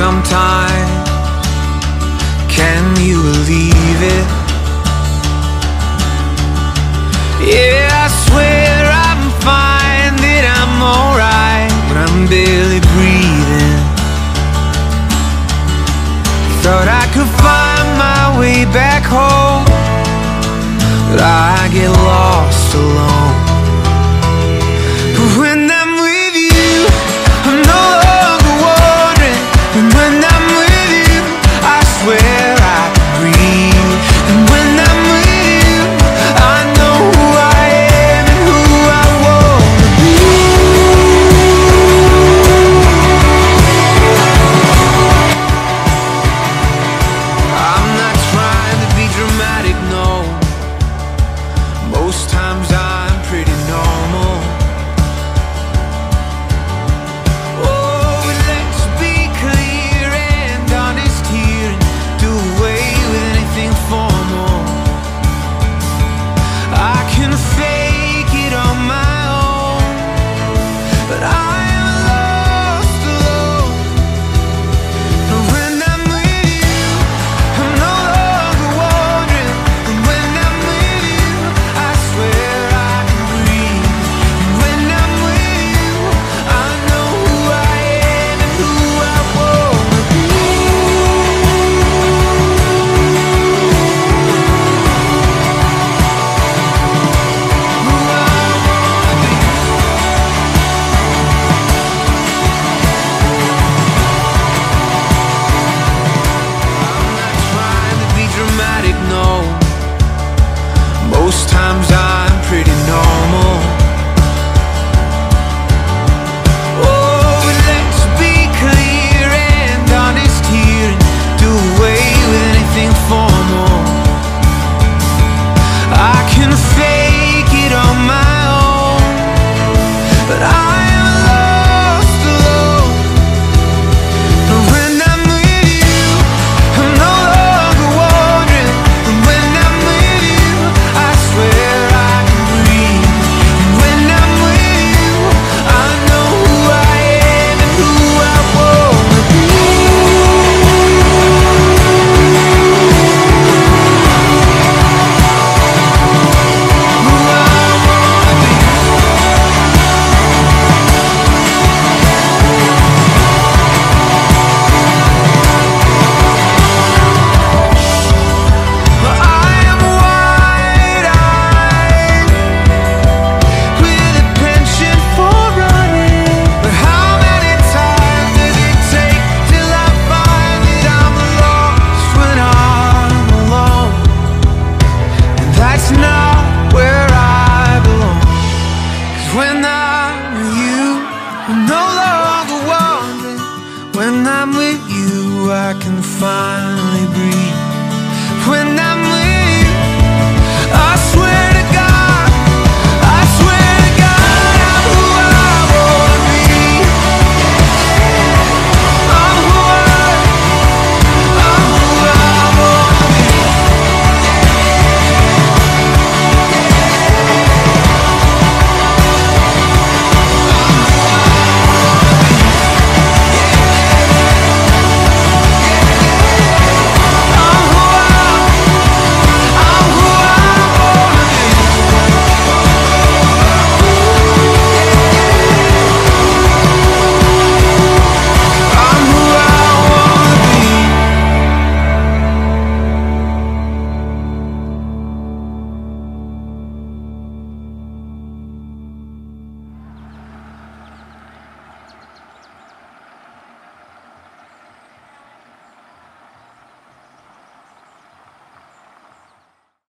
Sometimes, Can you believe it? Yeah, I swear I'm fine, that I'm alright, but I'm barely breathing. Thought I could find my way back home, but I get lost alone. When